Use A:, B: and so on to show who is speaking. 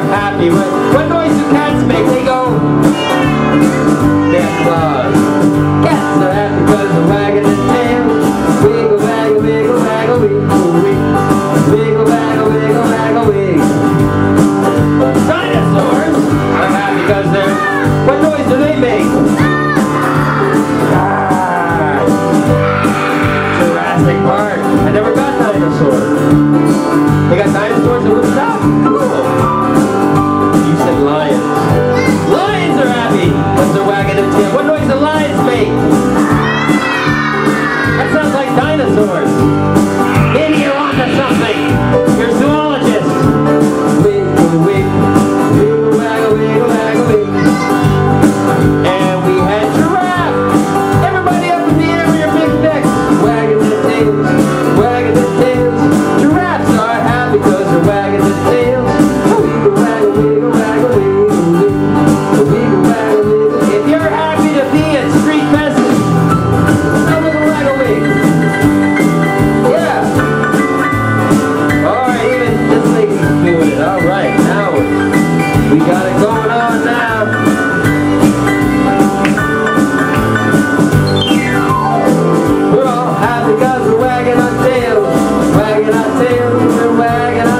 A: are happy with what noise do cats make? They go. That claws. Cats are happy because they're wagging their tail. Wiggle, waggle, wiggle, waggle, wiggle, wiggle. Wiggle, waggle, wiggle, waggle, wiggle. Dinosaurs are happy because they're. What noise do they make? Ah. Jurassic Park. I never got dinosaurs. fake. That sounds like dinosaurs. Maybe you're onto something. You're a zoologist. Wiggle, wiggle, waggle, wiggle, waggle, wiggle. And we had. Everybody up in the air with your big necks. Wagging their tails, wagging their tails. Giraffes are they're wagging their tails. Wiggle, waggle, wiggle, waggle, wiggle. We got it going on now. We're all happy cause we're wagging our tails, wagging our tails and wagging our